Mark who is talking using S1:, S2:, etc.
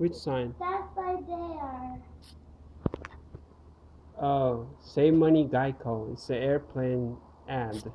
S1: Which sign?
S2: That's right there.
S1: Oh, save money Geico. It's the airplane ad.